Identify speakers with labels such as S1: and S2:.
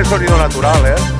S1: Voy a poner sonido natural, ¿eh?